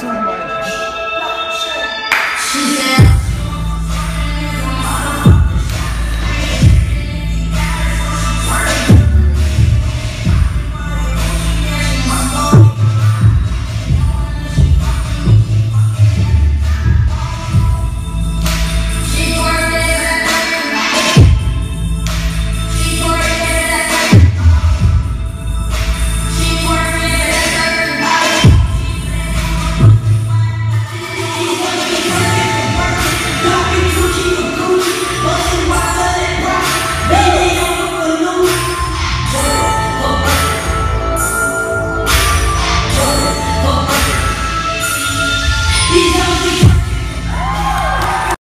so much.